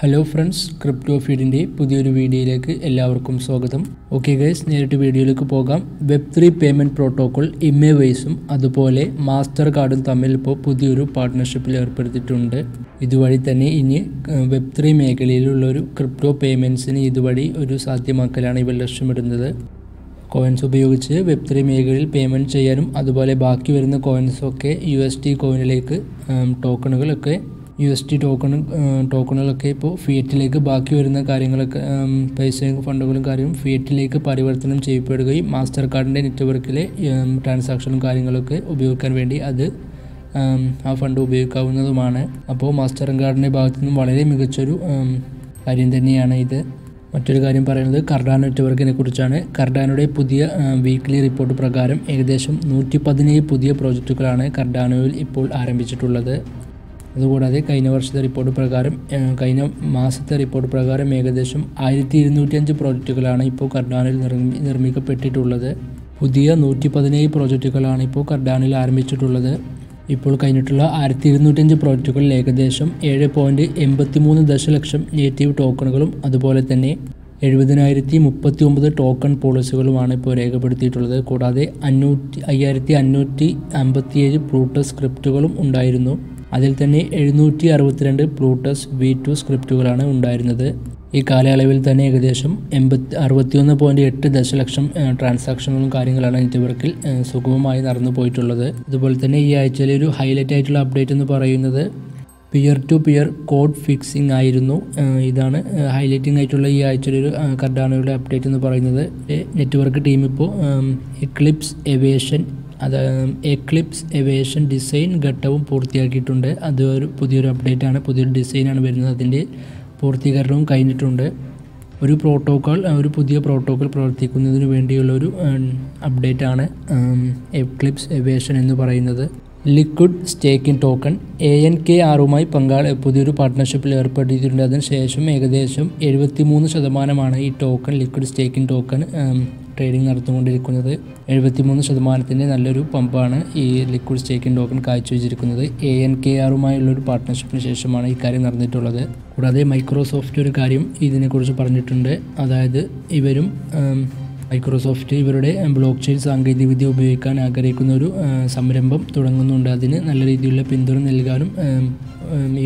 Hello friends crypto ഫീഡിന്റെ പുതിയൊരു വീഡിയോയിലേക്ക് എല്ലാവർക്കും സ്വാഗതം. ഓക്കെ ഗൈസ് നേരിട്ട് വീഡിയോയിലേക്ക് പോകാം. വെബ് ത്രീ പേയ്മെന്റ് പ്രോട്ടോക്കോൾ എ വൈസും അതുപോലെ മാസ്റ്റർ കാർഡും തമ്മിൽ ഇപ്പോൾ പുതിയൊരു പാർട്ട്ണർഷിപ്പിൽ ഏർപ്പെടുത്തിയിട്ടുണ്ട്. ഇതുവഴി തന്നെ ഇനി വെബ് ത്രീ മേഖലയിലുള്ള ഒരു ക്രിപ്റ്റോ പേയ്മെന്റ്സിന് ഇതുവഴി ഒരു സാധ്യമാക്കലാണ് ഇവർ ലക്ഷ്യമിടുന്നത്. കോയിൻസ് ഉപയോഗിച്ച് വെബ് ത്രീ മേഖലയിൽ പേയ്മെന്റ് ചെയ്യാനും അതുപോലെ ബാക്കി വരുന്ന കോയിൻസൊക്കെ യു എസ് ടി കോയിനിലേക്ക് ടോക്കണുകളൊക്കെ യു എസ് ടി ടോക്കൺ ടോക്കണുകളൊക്കെ ഇപ്പോൾ ഫിയറ്റിലേക്ക് ബാക്കി വരുന്ന കാര്യങ്ങളൊക്കെ പൈസയും ഫണ്ടുകളും കാര്യവും ഫിയറ്റിലേക്ക് പരിവർത്തനം ചെയ്യപ്പെടുകയും മാസ്റ്റർ കാർഡിന്റെ നെറ്റ്വർക്കിലെ ട്രാൻസാക്ഷനും കാര്യങ്ങളൊക്കെ ഉപയോഗിക്കാൻ വേണ്ടി അത് ആ ഫണ്ട് ഉപയോഗിക്കാവുന്നതുമാണ്. അപ്പോൾ മാസ്റ്റർ കാർഡിന്റെ ഭാഗത്തു നിന്നും വളരെ മികച്ചൊരു കാര്യം തന്നെയാണ് ഇത്. മറ്റൊരു കാര്യം പറയുന്നത് കർഡാൻ നെറ്റ്വർക്കിനെ കുറിച്ചാണ്. കർഡാനയുടെ പുതിയ വീക്ക്ലി റിപ്പോർട്ട് പ്രകാരം ഏകദേശം നൂറ്റി പതിനേഴ് പുതിയ പ്രോജക്റ്റുകളാണ് കർഡാനോയിൽ ഇപ്പോൾ ആരംഭിച്ചിട്ടുള്ളത്. അതുകൂടാതെ കഴിഞ്ഞ വർഷത്തെ റിപ്പോർട്ട് പ്രകാരം കഴിഞ്ഞ മാസത്തെ റിപ്പോർട്ട് പ്രകാരം ഏകദേശം ആയിരത്തി ഇരുന്നൂറ്റിയഞ്ച് പ്രോജക്റ്റുകളാണ് ഇപ്പോൾ കർഡാനിൽ നിർമ്മി നിർമ്മിക്കപ്പെട്ടിട്ടുള്ളത്. പുതിയ നൂറ്റി പതിനേഴ് പ്രോജക്റ്റുകളാണ് ഇപ്പോൾ കർഡാനിൽ ആരംഭിച്ചിട്ടുള്ളത്. ഇപ്പോൾ കഴിഞ്ഞിട്ടുള്ള ആയിരത്തി ഇരുന്നൂറ്റഞ്ച് പ്രോജക്റ്റുകളിൽ ഏകദേശം ഏഴ് പോയിന്റ് എൺപത്തി മൂന്ന് ദശലക്ഷം നേറ്റീവ് ടോക്കണുകളും അതുപോലെ തന്നെ എഴുപതിനായിരത്തി മുപ്പത്തി ഒമ്പത് ടോക്കൺ പോളിസികളുമാണ് ഇപ്പോൾ രേഖപ്പെടുത്തിയിട്ടുള്ളത്. കൂടാതെ അഞ്ഞൂറ്റി അയ്യായിരത്തി അഞ്ഞൂറ്റി അമ്പത്തിയേഴ് പ്ലൂട്ടസ് സ്ക്രിപ്റ്റുകളും ഉണ്ടായിരുന്നു. അതിൽ തന്നെ എഴുന്നൂറ്റി അറുപത്തിരണ്ട് പ്ലൂട്ടസ് വി ടു സ്ക്രിപ്റ്റുകളാണ് ഉണ്ടായിരുന്നത്. ഈ കാലയളവിൽ തന്നെ ഏകദേശം എൺപത്തി അറുപത്തിയൊന്ന് പോയിന്റ് എട്ട് ദശലക്ഷം ട്രാൻസാക്ഷനുകളും കാര്യങ്ങളാണ് നെറ്റ്വർക്കിൽ സുഗമമായി നടന്നു പോയിട്ടുള്ളത്. അതുപോലെ തന്നെ ഈ ആഴ്ചയിലെ ഒരു ഹൈലൈറ്റ് ആയിട്ടുള്ള അപ്ഡേറ്റ് എന്ന് പറയുന്നത് peer to peer code fixing ആയിരുന്നു. ഇതാണ് ഹൈലൈറ്റിംഗ് ആയിട്ടുള്ള ഈ ആഴ്ചയിലെ ഒരു കർഡാനോയുടെ അപ്ഡേറ്റ് എന്ന് പറയുന്നത്. നെറ്റ്വർക്ക് ടീം ഇപ്പോൾ എക്ലിപ്സ് എവേഷൻ അത് എക്ലിപ്സ് എവേഷൻ ഡിസൈൻ ഘട്ടവും പൂർത്തിയാക്കിയിട്ടുണ്ട്. അത് ഒരു പുതിയൊരു അപ്ഡേറ്റ് ആണ്. പുതിയൊരു ഡിസൈനാണ് വരുന്നത്. അതിന്റെ പൂർത്തീകരണവും കഴിഞ്ഞിട്ടുണ്ട്. ഒരു പ്രോട്ടോക്കോൾ ഒരു പുതിയ പ്രോട്ടോക്കോൾ പ്രവർത്തിക്കുന്നതിന് വേണ്ടിയുള്ള ഒരു അപ്ഡേറ്റ് ആണ് എക്ലിപ്സ് എവേഷൻ എന്ന് പറയുന്നത്. Liquid staking token A N K ആറുമായി പങ്കാളി പുതിയൊരു പാർട്ട്ണർഷിപ്പിൽ ഏർപ്പെടുത്തിയിട്ടുണ്ട്. അതിനുശേഷം ഏകദേശം എഴുപത്തി മൂന്ന് ശതമാനമാണ് ഈ token liquid staking token trading നടത്തിക്കൊണ്ടിരിക്കുന്നത് എഴുപത്തിമൂന്ന് ശതമാനത്തിന്റെ നല്ലൊരു പമ്പാണ് ഈ ലിക്വിഡ് സ്റ്റേക്കിംഗ് ടോക്കൺ കാഴ്ചവെച്ചിരിക്കുന്നത്. എ എൻ കെ ആറുമായുള്ളൊരു പാർട്ട്ണർഷിപ്പിന് ശേഷമാണ് ഈ കാര്യം നടന്നിട്ടുള്ളത്. കൂടാതെ മൈക്രോസോഫ്റ്റ് ഒരു കാര്യം ഇതിനെക്കുറിച്ച് പറഞ്ഞിട്ടുണ്ട്. അതായത് ഇവരും മൈക്രോസോഫ്റ്റ് ഇവരുടെ ബ്ലോക്ക് ചെയിൻ സാങ്കേതികവിദ്യ ഉപയോഗിക്കാൻ ആഗ്രഹിക്കുന്ന ഒരു സംരംഭം തുടങ്ങുന്നുണ്ട്. അതിന് നല്ല രീതിയിലുള്ള പിന്തുണ നൽകാനും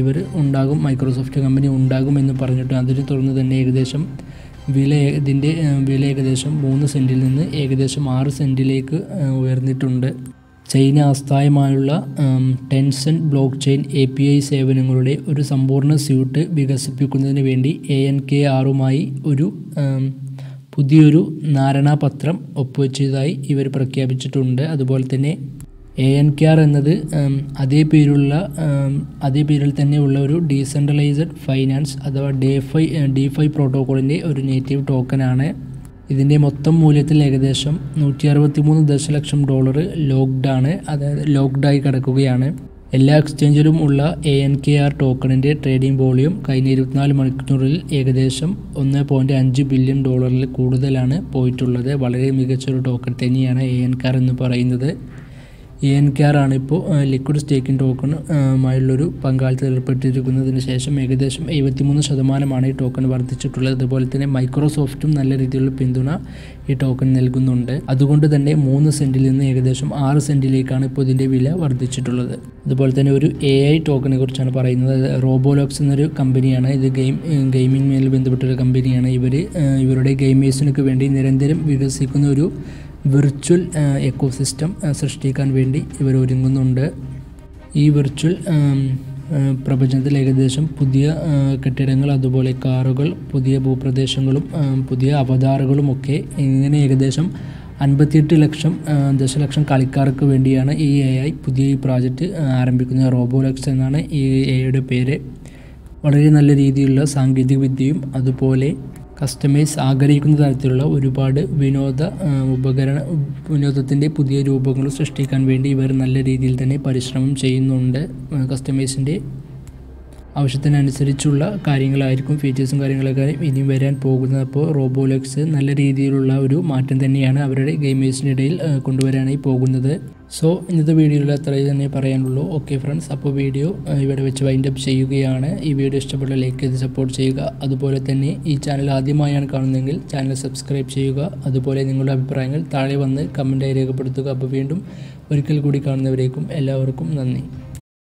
ഇവർ ഉണ്ടാകും മൈക്രോസോഫ്റ്റ് കമ്പനി ഉണ്ടാകും എന്ന് പറഞ്ഞിട്ട് അതിനെ തുടർന്ന് തന്നെ ഏകദേശം വില ഇതിന്റെ വില ഏകദേശം മൂന്ന് സെന്റിൽ നിന്ന് ഏകദേശം ആറ് സെന്റിലേക്ക് ഉയർന്നിട്ടുണ്ട്. China ആസ്ഥായമായുള്ള Tencent blockchain A P I സേവനങ്ങളുടെ ഒരു സമ്പൂർണ സ്യൂട്ട് വികസിപ്പിക്കുന്നതിന് വേണ്ടി എ എൻ കെ ആറുമായി ഒരു പുതിയൊരു നാരണാപത്രം ഒപ്പുവെച്ചതായി ഇവർ പ്രഖ്യാപിച്ചിട്ടുണ്ട്. അതുപോലെ തന്നെ എ എൻ കെ ആർ എന്നത് അതേ പേരുള്ള അതേ പേരിൽ തന്നെ ഉള്ള ഒരു ഡീസെൻട്രലൈസ്ഡ് ഫൈനാൻസ് അഥവാ ഡേ ഫൈ ഡി ഫൈ പ്രോട്ടോക്കോളിന്റെ ഒരു നേറ്റീവ് ടോക്കനാണ് ഇതിന്റെ മൊത്തം മൂല്യത്തിൽ ഏകദേശം നൂറ്റി അറുപത്തി മൂന്ന് ദശലക്ഷം ഡോളർ ലോക്ക്ഡ് ആണ്. അതായത് ലോക്ക്ഡായി കിടക്കുകയാണ്. എല്ലാ എക്സ്ചേഞ്ചിലും ഉള്ള എ എൻ കെ ആർ ടോക്കണിന്റെ ട്രേഡിംഗ് വോളിയം കഴിഞ്ഞ ഇരുപത്തിനാല് മണിക്കൂറിൽ ഏകദേശം ഒന്ന് പോയിന്റ് അഞ്ച് ബില്യൺ ഡോളറിൽ കൂടുതലാണ് പോയിട്ടുള്ളത്. വളരെ മികച്ചൊരു ടോക്കൺ തന്നെയാണ് എ എൻ കെ ആർ എന്ന് പറയുന്നത്. എ എൻ കെ ആർ ആണ് ഇപ്പോൾ ലിക്വിഡ് സ്റ്റേക്കിംഗ് ടോക്കൺ മായുള്ളൊരു പങ്കാളിത്തം ഏർപ്പെട്ടിരിക്കുന്നതിന് ശേഷം ഏകദേശം എഴുപത്തിമൂന്ന് ശതമാനമാണ് ഈ ടോക്കൺ വർദ്ധിച്ചിട്ടുള്ളത്. അതുപോലെ തന്നെ മൈക്രോസോഫ്റ്റും നല്ല രീതിയിലുള്ള പിന്തുണ ഈ ടോക്കൺ നൽകുന്നുണ്ട്. അതുകൊണ്ട് തന്നെ മൂന്ന് സെന്റിൽ നിന്ന് ഏകദേശം ആറ് സെന്റിലേക്കാണ് ഇപ്പോൾ ഇതിന്റെ വില വർദ്ധിച്ചിട്ടുള്ളത്. അതുപോലെ തന്നെ ഒരു എ ഐ ടോക്കണെ കുറിച്ചാണ് പറയുന്നത്. റോബോലോക്സ് എന്നൊരു കമ്പനിയാണ്. ഇത് ഗെയിം ഗെയിമിംഗ് ഗെയിമിങ്ങുമായി ബന്ധപ്പെട്ടൊരു കമ്പനിയാണ്. ഇവർ ഇവരുടെ ഗെയിമേഴ്സിനൊക്കെ വേണ്ടി നിരന്തരം വികസിക്കുന്ന ഒരു വിർച്വൽ എക്കോസിസ്റ്റം സൃഷ്ടിക്കാൻ വേണ്ടി ഇവർ ഒരുങ്ങുന്നുണ്ട് ഈ വിർച്വൽ പ്രപഞ്ചത്തിൽ ഏകദേശം പുതിയ കെട്ടിടങ്ങൾ അതുപോലെ കാറുകൾ പുതിയ ഭൂപ്രദേശങ്ങളും പുതിയ അവതാറുകളും ഒക്കെ ഇങ്ങനെ ഏകദേശം അൻപത്തിയെട്ട് ലക്ഷം ദശലക്ഷം കളിക്കാർക്ക് വേണ്ടിയാണ് ഈ എ ഐ പുതിയ ഈ പ്രോജക്റ്റ് ആരംഭിക്കുന്നത്. റോബോലക്സ് എന്നാണ് ഈ എയുടെ പേര്. വളരെ നല്ല രീതിയിലുള്ള സാങ്കേതിക വിദ്യയും അതുപോലെ കസ്റ്റമേഴ്സ് ആഗ്രഹിക്കുന്ന തരത്തിലുള്ള ഒരുപാട് വിനോദ ഉപകരണ വിനോദത്തിന്റെ പുതിയ രൂപങ്ങൾ സൃഷ്ടിക്കാൻ വേണ്ടി ഇവർ നല്ല രീതിയിൽ തന്നെ പരിശ്രമം ചെയ്യുന്നുണ്ട്. കസ്റ്റമേഴ്സിന്റെ ആവശ്യത്തിനനുസരിച്ചുള്ള കാര്യങ്ങളായിരിക്കും ഫീച്ചേഴ്സും കാര്യങ്ങളൊക്കെ ഇനിയും വരാൻ പോകുന്നത്. അപ്പോൾ റോബോലെക്സ് നല്ല രീതിയിലുള്ള ഒരു മാറ്റം തന്നെയാണ് അവരുടെ ഗെയിമേഴ്സിനിടയിൽ കൊണ്ടുവരാനായി പോകുന്നത്. സോ ഇന്നത്തെ വീഡിയോയിൽ അത്രയും തന്നെ പറയാനുള്ളൂ. ഓക്കെ ഫ്രണ്ട്സ് അപ്പോൾ വീഡിയോ ഇവിടെ വെച്ച് വൈൻഡപ്പ് ചെയ്യുകയാണ്. ഈ വീഡിയോ ഇഷ്ടപ്പെട്ട ലൈക്ക് ചെയ്ത് സപ്പോർട്ട് ചെയ്യുക. അതുപോലെ തന്നെ ഈ ചാനൽ ആദ്യമായാണ് കാണുന്നതെങ്കിൽ ചാനൽ സബ്സ്ക്രൈബ് ചെയ്യുക. അതുപോലെ നിങ്ങളുടെ അഭിപ്രായങ്ങൾ താഴെ വന്ന് കമന്റായി രേഖപ്പെടുത്തുക. അപ്പോൾ വീണ്ടും ഒരിക്കൽ കൂടി കാണുന്നവരേക്കും എല്ലാവർക്കും നന്ദി.